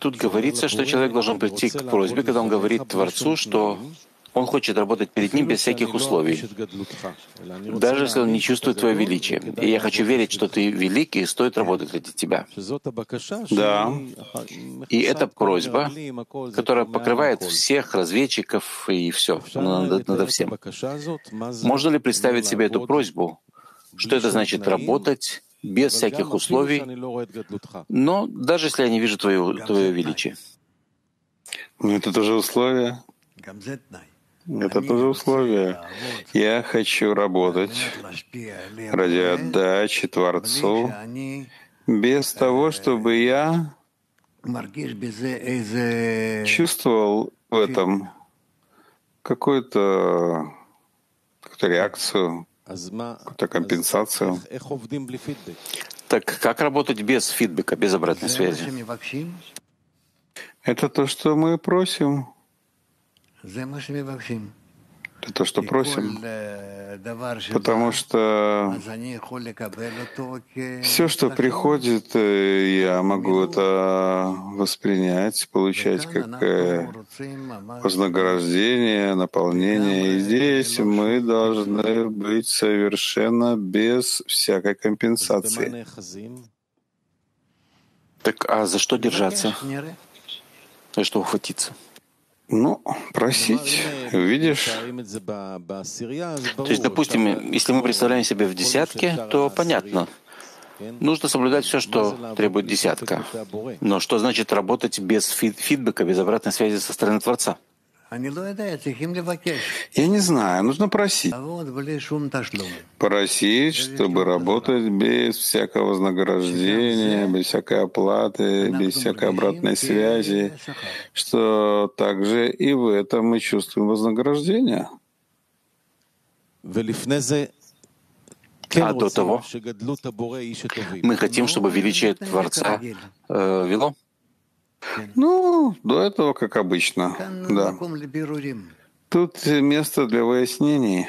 Тут говорится, что человек должен прийти к просьбе, когда он говорит Творцу, что он хочет работать перед ним без всяких условий, даже если он не чувствует твое величие. И я хочу верить, что ты велик и стоит работать ради тебя. Да. И это просьба, которая покрывает всех разведчиков и все, над, над всем. Можно ли представить себе эту просьбу? Что это значит работать без всяких условий, но даже если я не вижу твое, твое величие. Ну, это тоже условие. Это тоже условие. Я хочу работать ради отдачи Творцу. Без того, чтобы я чувствовал в этом какую-то какую реакцию, какую-то компенсацию. Так как работать без фидбэка, без обратной связи? Это то, что мы просим. То, что просим. Потому что все, что приходит, я могу это воспринять, получать как вознаграждение, наполнение. И здесь мы должны быть совершенно без всякой компенсации. Так а за что держаться? За что ухватиться? Ну, просить, видишь. То есть, допустим, если мы представляем себя в десятке, то понятно. Нужно соблюдать все, что требует десятка. Но что значит работать без фидбэка, без обратной связи со стороны Творца? Я не знаю, нужно просить. Просить, чтобы работать без всякого вознаграждения, без всякой оплаты, без всякой обратной связи, что также и в этом мы чувствуем вознаграждение. А до того мы хотим, чтобы величие Творца э, вело. Ну, до этого, как обычно, да. Тут место для выяснений.